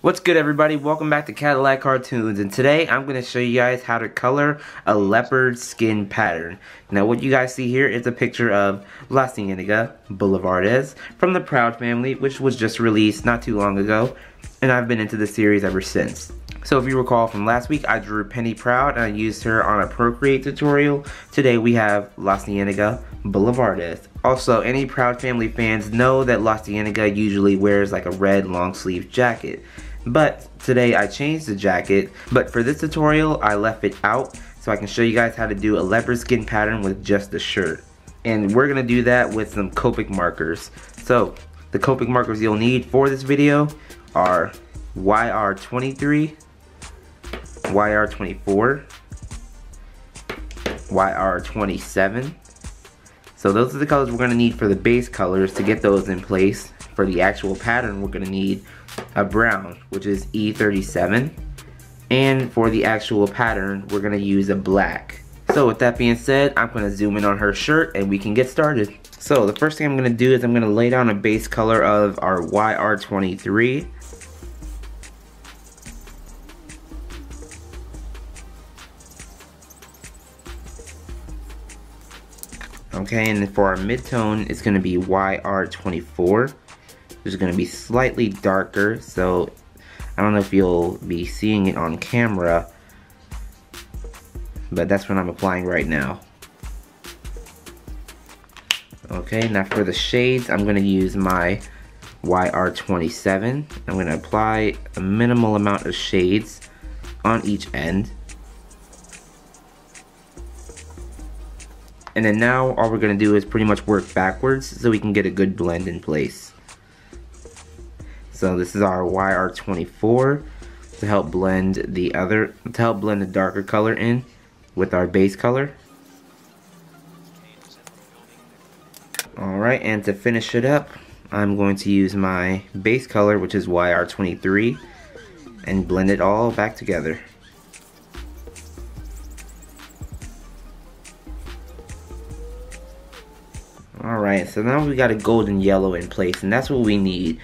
What's good everybody? Welcome back to Cadillac Cartoonz and today I'm going to show you guys how to color a leopard skin pattern. Now what you guys see here is a picture of La Cienega Boulevardez from the Proud family which was just released not too long ago and I've been into the series ever since. So if you recall from last week I drew Penny Proud and I used her on a Procreate tutorial. Today we have La Cienega Boulevardez. Also any Proud family fans know that La Cienega usually wears like a red long sleeve jacket. But today I changed the jacket, but for this tutorial I left it out so I can show you guys how to do a leopard skin pattern with just the shirt. And we're gonna do that with some Copic markers. So the Copic markers you'll need for this video are YR23, YR24, YR27. So those are the colors we're gonna need for the base colors to get those in place. For the actual pattern, we're gonna need a brown, which is E37. And for the actual pattern, we're gonna use a black. So with that being said, I'm gonna zoom in on her shirt and we can get started. So the first thing I'm gonna do is I'm gonna lay down a base color of our YR23. Okay, and for our midtone, it's gonna be YR24 which is going to be slightly darker so I don't know if you'll be seeing it on camera but that's what I'm applying right now. Okay now for the shades I'm going to use my YR27 I'm going to apply a minimal amount of shades on each end. And then now all we're going to do is pretty much work backwards so we can get a good blend in place so this is our YR24 to help blend the other, to help blend the darker color in with our base color. Alright, and to finish it up, I'm going to use my base color, which is YR23, and blend it all back together. Alright, so now we got a golden yellow in place, and that's what we need.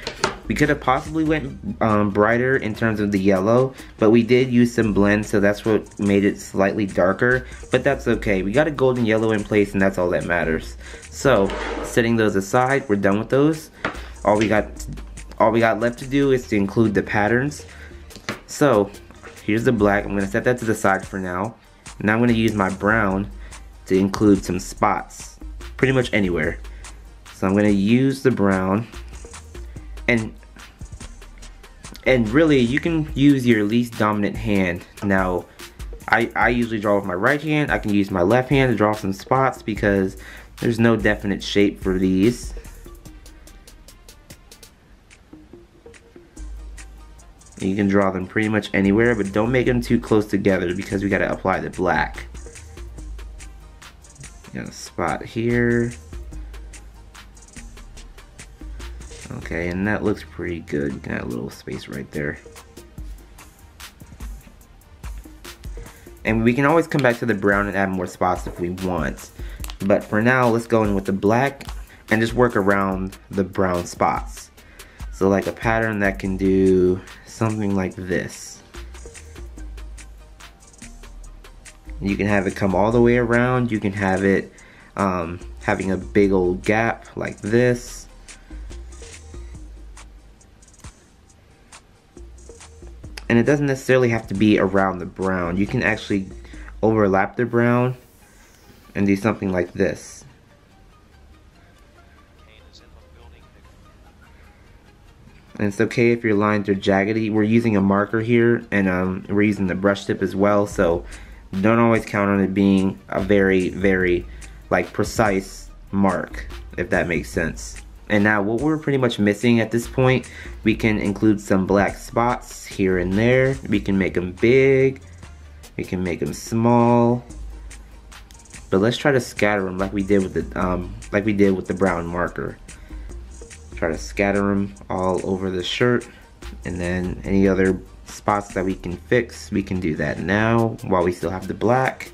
We could have possibly went um, brighter in terms of the yellow, but we did use some blend, so that's what made it slightly darker, but that's okay. We got a golden yellow in place, and that's all that matters. So, setting those aside, we're done with those. All we got, all we got left to do is to include the patterns. So, here's the black. I'm gonna set that to the side for now. Now I'm gonna use my brown to include some spots, pretty much anywhere. So I'm gonna use the brown and and really you can use your least dominant hand. Now I, I usually draw with my right hand. I can use my left hand to draw some spots because there's no definite shape for these. You can draw them pretty much anywhere but don't make them too close together because we got to apply the black. Got a spot here Okay, and that looks pretty good, that little space right there. And we can always come back to the brown and add more spots if we want. But for now, let's go in with the black and just work around the brown spots. So like a pattern that can do something like this. You can have it come all the way around. You can have it um, having a big old gap like this. And it doesn't necessarily have to be around the brown. You can actually overlap the brown and do something like this. And it's okay if your lines are jaggedy. We're using a marker here and um, we're using the brush tip as well so don't always count on it being a very very like precise mark if that makes sense. And now what we're pretty much missing at this point, we can include some black spots here and there. We can make them big. We can make them small. But let's try to scatter them like we did with the um, like we did with the brown marker. Try to scatter them all over the shirt. And then any other spots that we can fix, we can do that now while we still have the black.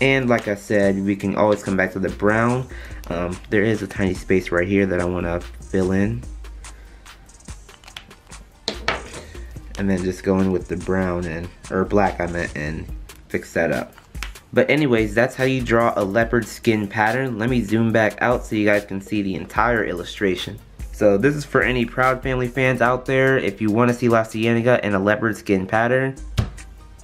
And like I said, we can always come back to the brown. Um, there is a tiny space right here that I want to fill in. and then just go in with the brown and, or black I meant, and fix that up. But anyways, that's how you draw a leopard skin pattern. Let me zoom back out so you guys can see the entire illustration. So this is for any Proud Family fans out there. If you want to see La Cienega in a leopard skin pattern,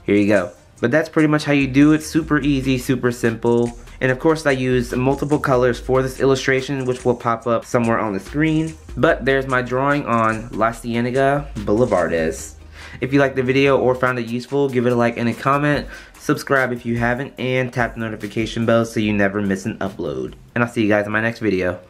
here you go. But that's pretty much how you do it. Super easy, super simple. And of course I used multiple colors for this illustration which will pop up somewhere on the screen. But there's my drawing on La Cienega Boulevardez. If you liked the video or found it useful, give it a like and a comment. Subscribe if you haven't, and tap the notification bell so you never miss an upload. And I'll see you guys in my next video.